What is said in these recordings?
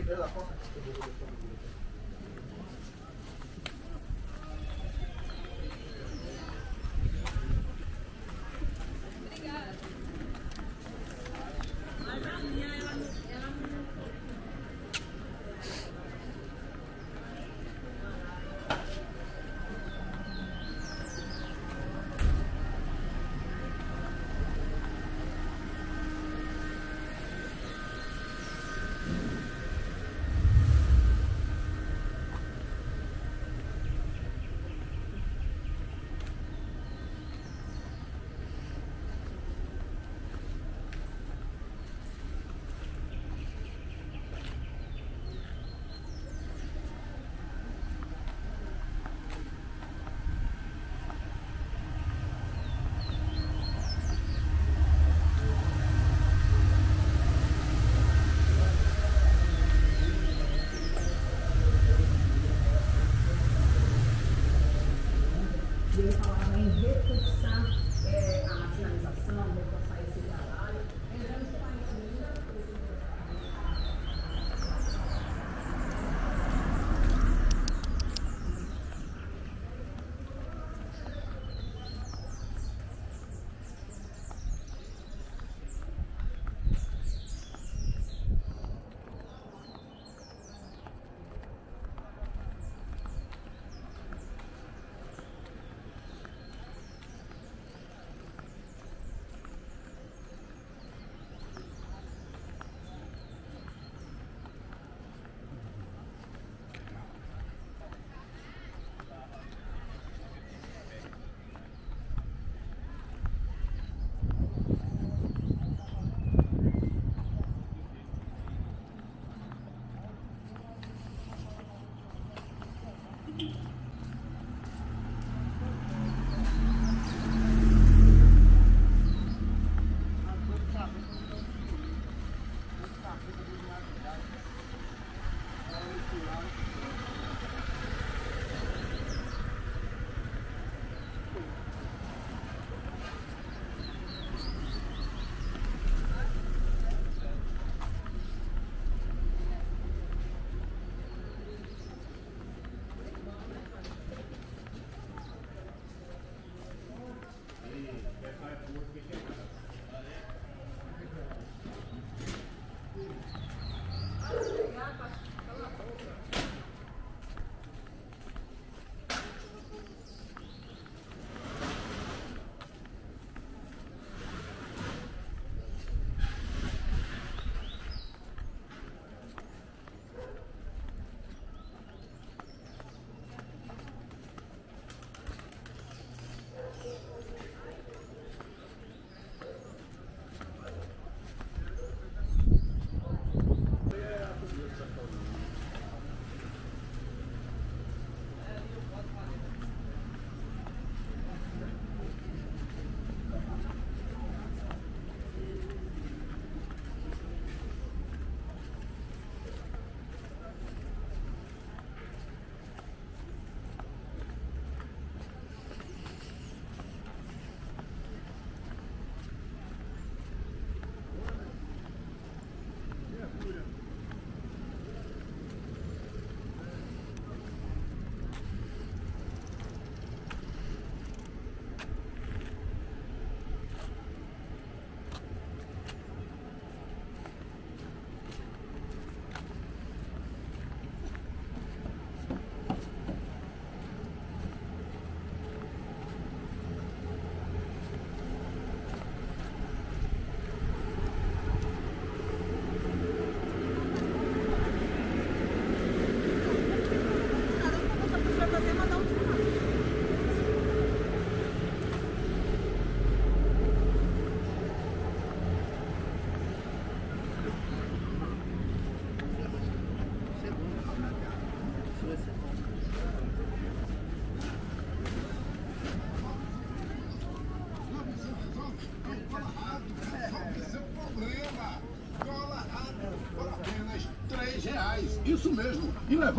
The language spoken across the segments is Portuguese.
libre la. the hip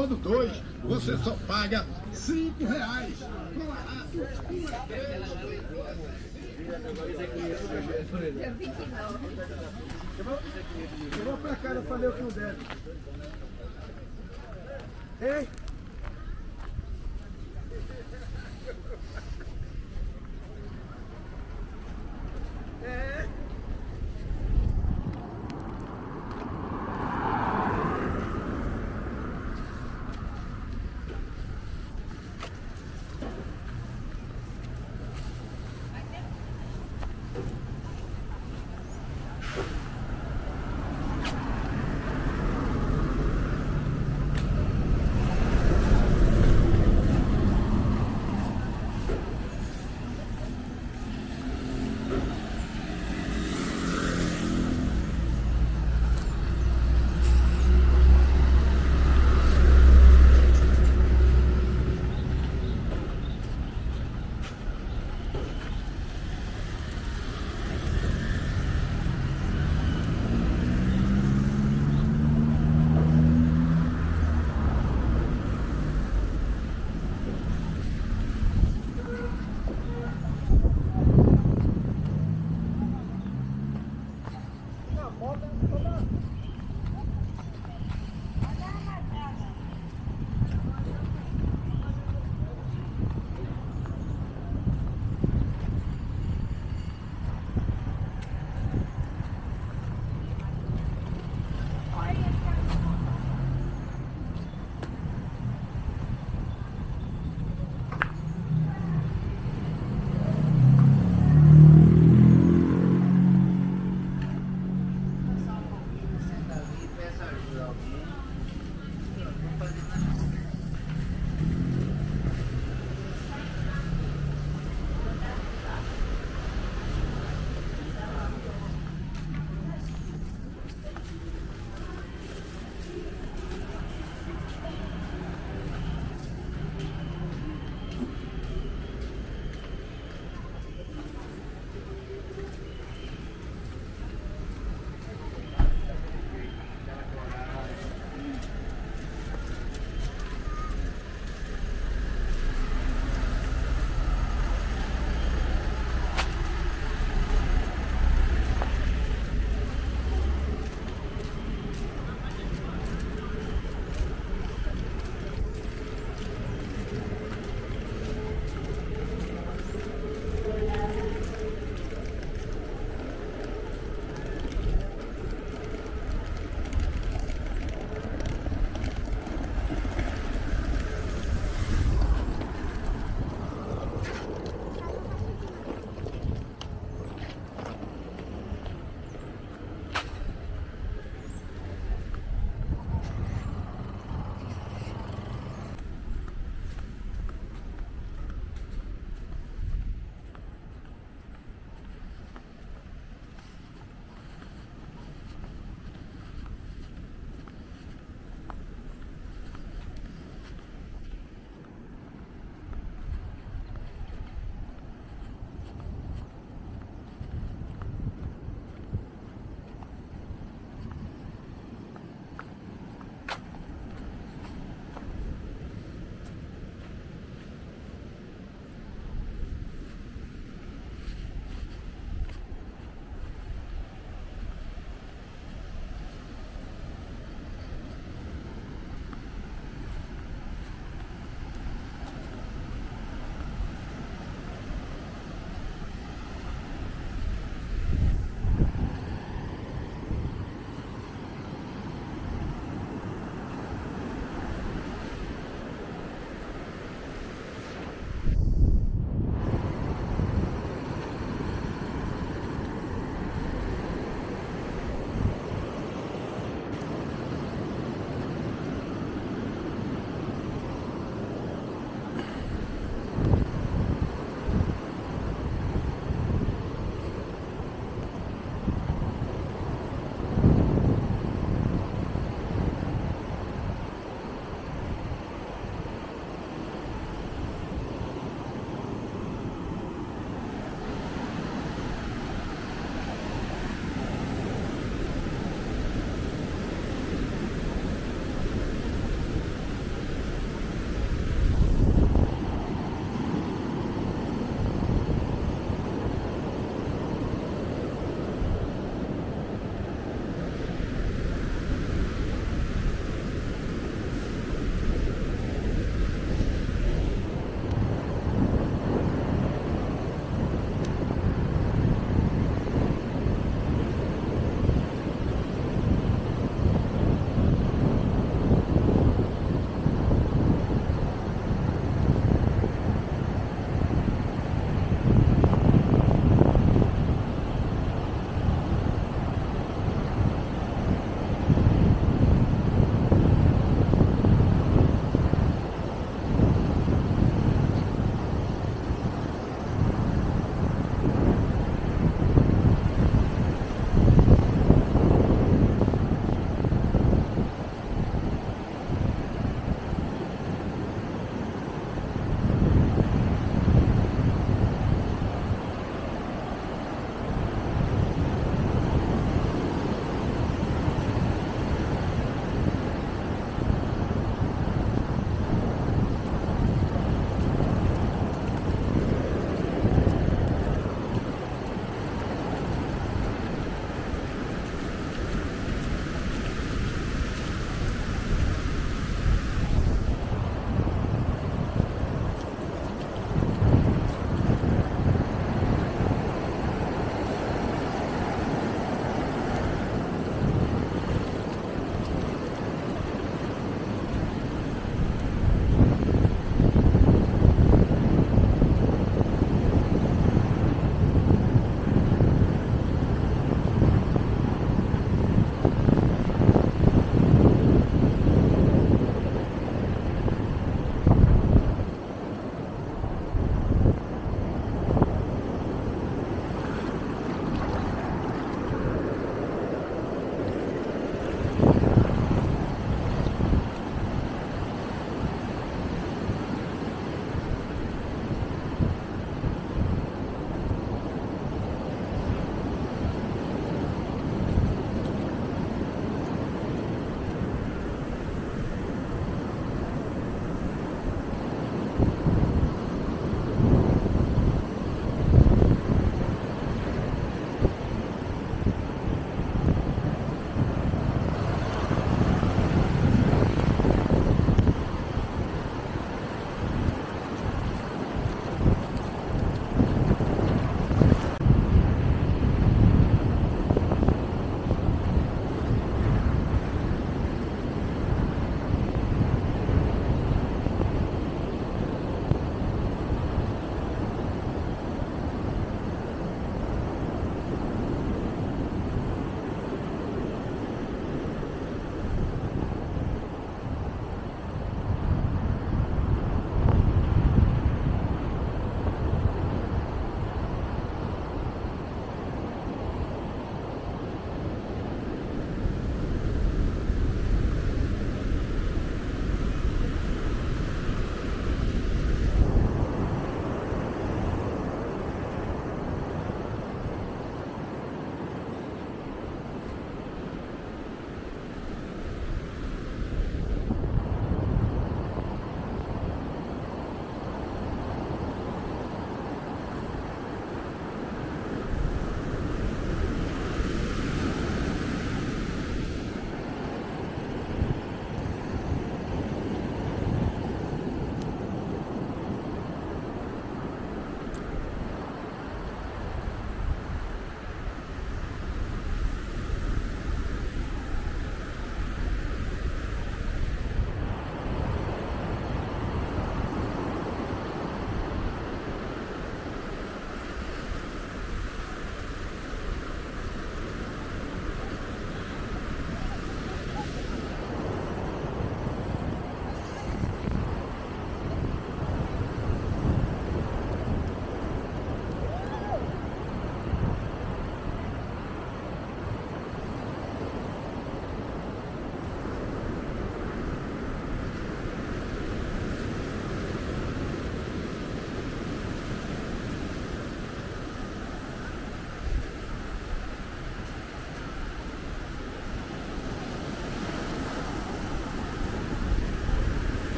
levando dois, você só paga cinco reais. Eu vou pra cá, eu falei o que não deve. Ei!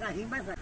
devagarzinho, mas vai.